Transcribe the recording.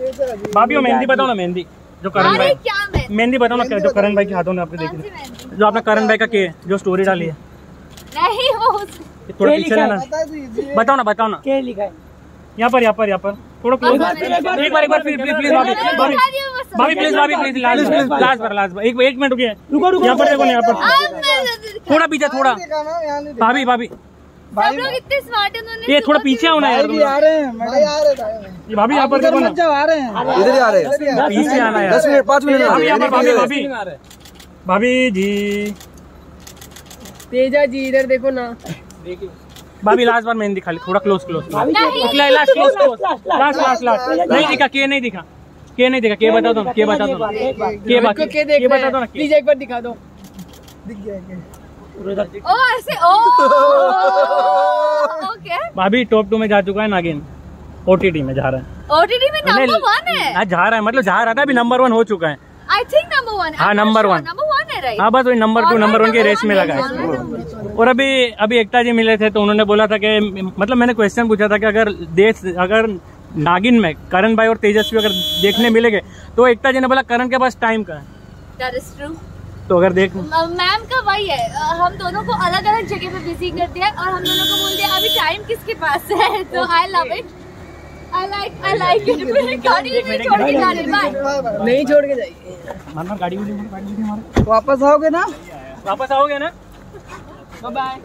भाभी वो मेहंदी बताओ ना मेहंदी जो करण भाई। मेहंदी? बताओ ना क्या जो करण भाई के हाथों में आपने देखी जो आपने करण भाई का किए जो स्टोरी डाली है। नहीं वो थोड़ा पीछे लेना बताओ ना बताओ ना। क्या लिखा है। यहाँ पर यहाँ पर यहाँ पर। थोड़ा क्लोज एक बार, एक बार, प्लीज़ प्लीज़ भाभी। प्लीज़ भाभी प्लीज़ लास्ट लास्ट बार लास्ट बार एक एक मिनट रुकिए। रुको रुको यहाँ पर देखो यहाँ पर। थोड़ा पीछे थोड़ा। भाभी भाभी। है ये थोड़ा पीछे आओ ना यार हैं हैं ये भाभी यहाँ पर देखो जाओ आ रहे हैं। इधर ही आ रहे हैं। पीछे आना दस मिनट पाँच मिनट भाभी यहाँ पर भाभी भाभी। भाभी जी। तेजा जी इधर देखो ना। भाभी लास्ट बार मेहंदी खाली थोड़ा क्लोज क्लोज नहीं। Last close close last last last नहीं दिखा के नहीं दिखा। के नहीं दिखा के बता दो के बता दो के बता के बता दो ना प्लीज़ एक बार दिखा दो। दिख गया? ओ ऐसे ओ! ओके भाभी टॉप टू में जा चुका है नागिन। ओटीटी में जा रहा है। ओटीटी में नंबर वन है? हाँ, जा रहा है मतलब जा रहा था अभी नंबर वन हो चुका है। आई थिंक नंबर वन हाँ, नंबर वन हाँ बस वही नंबर टू नंबर वन की रेस में लगा है। है। और अभी अभी एकता जी मिले थे तो उन्होंने बोला था कि मतलब मैंने क्वेश्चन पूछा था कि अगर देश अगर नागिन में करण भाई और तेजस्वी अगर देखने मिलेंगे तो एकता जी ने बोला करण के पास टाइम का है? तो अगर देख मैम का वही है। हम दोनों को अलग अलग जगह पे बिज़ी कर दिया और हम दोनों को बोल दिया अभी टाइम किसके पास है? तो I love it I like I like it गाड़ी में छोड़ के जा रहे बाय नहीं छोड़ के जाइए। मारना गाड़ी हमारे वापस आओगे ना? वापस आओगे ना? बाय